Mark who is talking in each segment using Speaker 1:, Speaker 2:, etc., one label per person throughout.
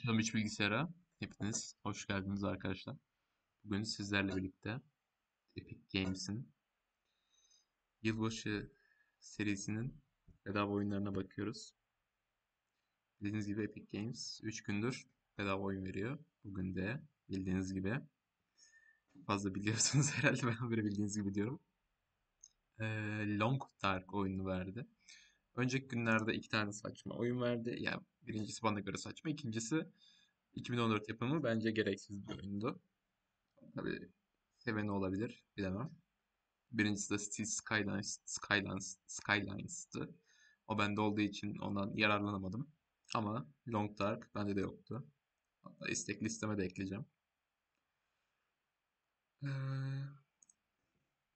Speaker 1: Açalım iç bilgisayara. Hepiniz hoş geldiniz arkadaşlar. Bugün sizlerle birlikte Epic Games'in yılbaşı serisinin bedava oyunlarına bakıyoruz. Bildiğiniz gibi Epic Games 3 gündür bedava oyun veriyor. Bugün de bildiğiniz gibi fazla biliyorsunuz herhalde ben böyle bildiğiniz gibi diyorum. Ee, Long Dark oyunu verdi. Önceki günlerde iki tane saçma oyun verdi. Yani birincisi bana göre saçma. ikincisi 2014 yapımı bence gereksiz bir oyundu. Tabii seveni olabilir. Bilemem. Birincisi de Cities Skylines, Skylines, Skylines'tı. O bende olduğu için ondan yararlanamadım. Ama Long Dark bende de yoktu. Hatta istek listeme de ekleyeceğim. Ee,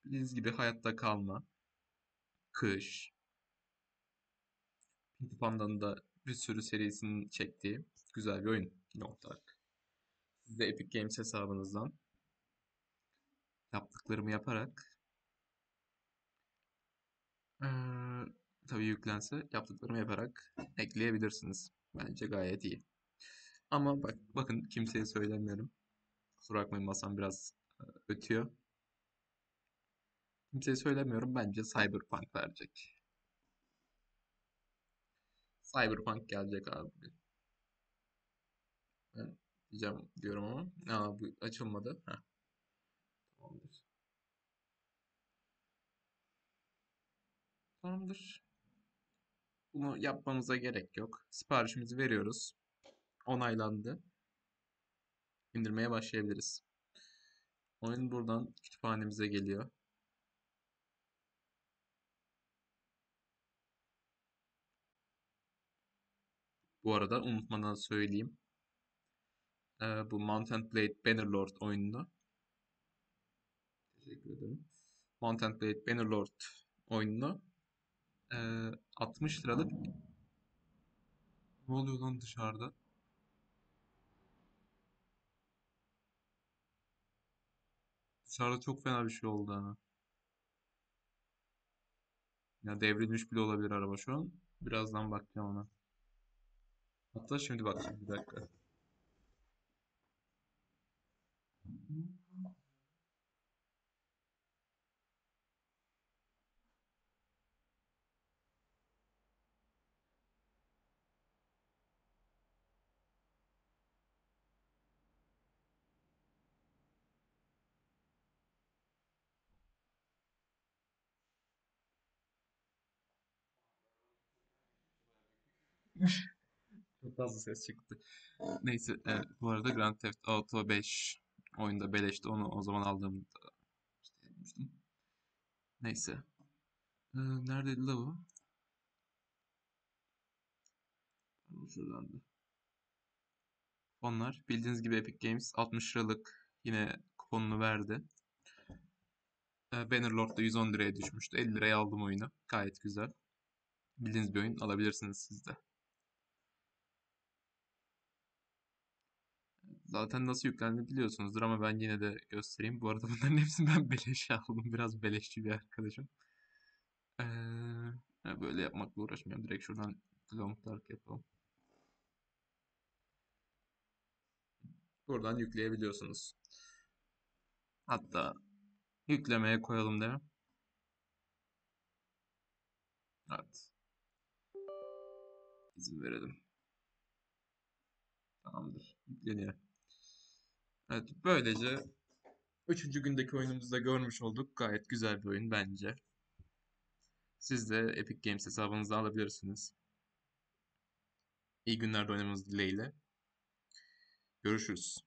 Speaker 1: bildiğiniz gibi hayatta kalma, kış, Panda'nın da bir sürü serisini çektiği güzel bir oyun Long Dark. Siz de Epic Games hesabınızdan yaptıklarımı yaparak eee tabii yüklense yaptıklarımı yaparak ekleyebilirsiniz. Bence gayet iyi. Ama bak bakın kimseye söylemiyorum. Kusura bakmayın masam biraz ötüyor. Kimseye söylemiyorum. Bence Cyberpunk verecek. Cyberpunk gelecek abi. Ben diyeceğim diyorum ama. Aa, bu açılmadı. Heh, tamamdır. Tamamdır. Bunu yapmamıza gerek yok. Siparişimizi veriyoruz. Onaylandı. İndirmeye başlayabiliriz. Oyun buradan kütüphanemize geliyor. Bu arada unutmadan söyleyeyim. Ee, bu Mount and Blade Bannerlord oyununu. Teşekkür ederim. Mount and Blade Bannerlord oyununu e, 60 liralık ne oluyor lan dışarıda? Dışarıda çok fena bir şey oldu ha. Ya devrilmiş bile olabilir araba şu an. Birazdan bakacağım ona. Hatta şimdi bakacağım bir dakika. Çok fazla ses çıktı. Neyse, e, bu arada Grand Theft Auto 5 oyunda beleşti. Onu o zaman aldığımda işte yapmıştım. Neyse. E, neredeydi la bu? Pardon, Şuradandı. Kuponlar. Bildiğiniz gibi Epic Games 60 liralık yine kuponunu verdi. E, Bannerlord'da 110 liraya düşmüştü. 50 liraya aldım oyunu. Gayet güzel. Bildiğiniz bir oyun alabilirsiniz siz de. Zaten nasıl yüklendiğini biliyorsunuzdur ama ben yine de göstereyim. Bu arada bunların hepsini ben beleşe aldım. Biraz beleşçi bir arkadaşım. Ee, böyle yapmakla uğraşmıyorum. Direkt şuradan long dark yapalım. Buradan yükleyebiliyorsunuz. Hatta yüklemeye koyalım değil mi? Evet. İzin verelim. Tamamdır. Yükleniyor. Evet, böylece üçüncü gündeki oyunumuzu da görmüş olduk. Gayet güzel bir oyun bence. Siz de Epic Games hesabınızı alabilirsiniz. İyi günlerde oynamanız dileğiyle. Görüşürüz.